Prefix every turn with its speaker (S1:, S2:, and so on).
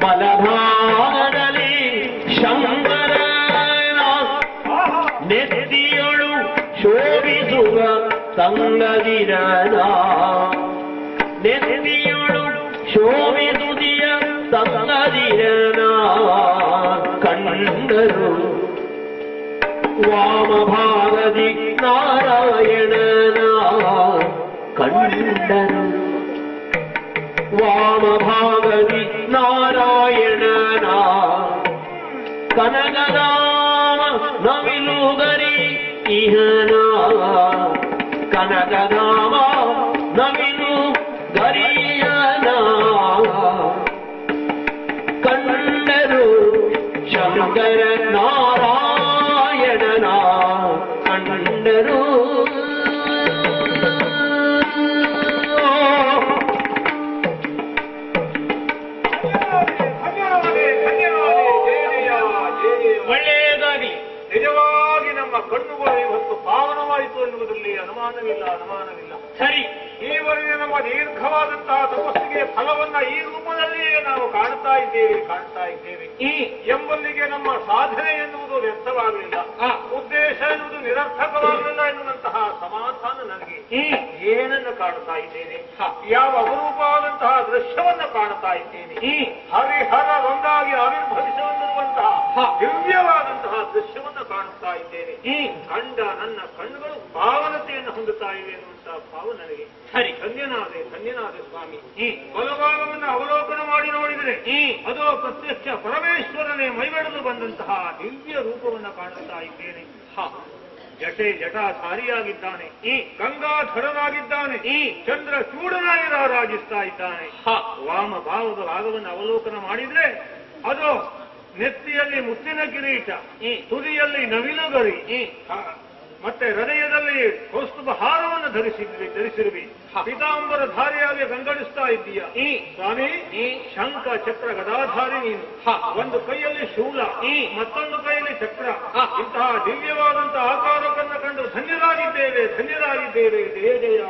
S1: ಬಲಭಾಗದಲ್ಲಿ ಶಂಕರನ
S2: ಆಹಾ
S1: ನೆತ್ತಿಯೊಳು ಶೋಭಿಸುವ ಸಂಗದಿರನ. ನೆತ್ತಿಯೊಳು ಶೋಭಿಸುದಿಯ ತಂಗದಿರನ ಕಂಡರು ವಾಮಭಾಗದಿ ನಾರಾಯಣನ. ಕಂಡರು ವಾಮಭಾಗದಿ ಕನಕದಾಮ ನವಿಲುಗರಿ ಇಹನ ಕನಕದಾಮ ನವಿಲು ಗರಿಯನ ಕಂಡರು ಶಂಕರ ನಾರಾಯಣನ ಕಂಡರು
S2: ಕಣ್ಣುಗಳು ಇವತ್ತು ಪಾವನವಾಯಿತು ಎನ್ನುವುದರಲ್ಲಿ ಅನುಮಾನವಿಲ್ಲ ಅನುಮಾನವಿಲ್ಲ.
S1: ಸರಿ.
S2: ಈವರೆಗೆ ನಮ್ಮ ದೀರ್ಘವಾದಂತಹ ತಪಸ್ಸಿಗೆ ಫಲವನ್ನ ಈ ರೂಪದಲ್ಲಿಯೇ ನಾವು ಕಾಣ್ತಾ ಇದ್ದೇವೆ ಕಾಣ್ತಾ ಇದ್ದೇವೆ.
S1: ಈ
S2: ಎಂಬಲ್ಲಿಗೆ ನಮ್ಮ ಸಾಧನೆ ಎನ್ನುವುದು ವ್ಯರ್ಥವಾಗಲಿಲ್ಲ. ಉದ್ದೇಶ ಎನ್ನುವುದು ನಿರರ್ಥಕವಾಗಲಿಲ್ಲ ಎನ್ನುವಂತಹ ಸಮಾಧಾನ ನನಗೆ.
S1: ಈ.
S2: ಏನನ್ನು ಕಾಣ್ತಾ ಇದ್ದೇನೆ? ಯಾವ ಅಪರೂಪವಾದಂತಹ ದೃಶ್ಯವನ್ನು ಕಾಣ್ತಾ ಇದ್ದೇನೆ?
S1: ಈ.
S2: ಹರಿಹರ ಒಂದಾಗಿ ಆವಿರ್ಭವಿಸುವಂತಹ. ದಿವ್ಯವಾದಂತಹ ಕಾಣುತ್ತಾ ಇದ್ದೇನೆ.
S1: ಈ
S2: ಕಂಡ ನನ್ನ ಕಣ್ಣುಗಳು ಪಾವನತೆಯನ್ನು ಹೊಂದುತ್ತಾ ಇವೆ ಅನ್ನುವಂತಹ ಭಾವ ನನಗೆ.
S1: ಸರಿ.
S2: ಧನ್ಯನಾದೆ ಧನ್ಯನಾದೆ ಸ್ವಾಮಿ.
S1: ಈ
S2: ಬಲಭಾಗವನ್ನು ಅವಲೋಕನ ಮಾಡಿ ನೋಡಿದರೆ
S1: ಈ
S2: ಅದು ಪ್ರತ್ಯಕ್ಷ ಪರಮೇಶ್ವರನೇ ಮೈಬೆಳೆದು ಬಂದಂತಹ ದಿವ್ಯ ರೂಪವನ್ನು ಕಾಣುತ್ತಾ ಇದ್ದೇನೆ. ಹ. ಜಟೆ ಜಟಾಧಾರಿಯಾಗಿದ್ದಾನೆ.
S1: ಈ
S2: ಗಂಗಾಧರನಾಗಿದ್ದಾನೆ.
S1: ಈ
S2: ಚಂದ್ರ ಚೂಡನಾಗಿ ರಾರಾಜಿಸ್ತಾ ಇದ್ದಾನೆ.
S1: ಹ.
S2: ವಾಮ ಭಾವದ ಭಾಗವನ್ನು ಅವಲೋಕನ ಮಾಡಿದ್ರೆ ಅದು ನೆತ್ತಿಯಲ್ಲಿ ಮುತ್ತಿನ ಕಿರೀಟ ತುದಿಯಲ್ಲಿ
S1: ನವಿಲು
S2: ಗರಿ ಮತ್ತೆ ಹೃದಯದಲ್ಲಿ ಕೌಸ್ತುಭ ಹಾರವನ್ನು ಧರಿಸಿದ್ವಿ ಧರಿಸಿರುವಿ. ಪಿತಾಂಬರ ಧಾರಿಯಾಗಿ ಕಂಗಡಿಸ್ತಾ ಇದ್ದೀಯ?
S1: ಈ
S2: ಸ್ವಾಮಿ
S1: ಈ
S2: ಶಂಖ ಚಕ್ರ ಗದಾಧಾರಿ ನೀನು. ಒಂದು ಕೈಯಲ್ಲಿ ಶೂಲ
S1: ಈ.
S2: ಮತ್ತೊಂದು ಕೈಯಲ್ಲಿ ಚಕ್ರ. ಇಂತಹ ದಿವ್ಯವಾದಂತಹ ಆಕಾರವನ್ನು ಕಂಡು ಧನ್ಯರಾಗಿದ್ದೇವೆ ಧನ್ಯರಾಗಿದ್ದೇವೆ
S1: ದೇಜಯ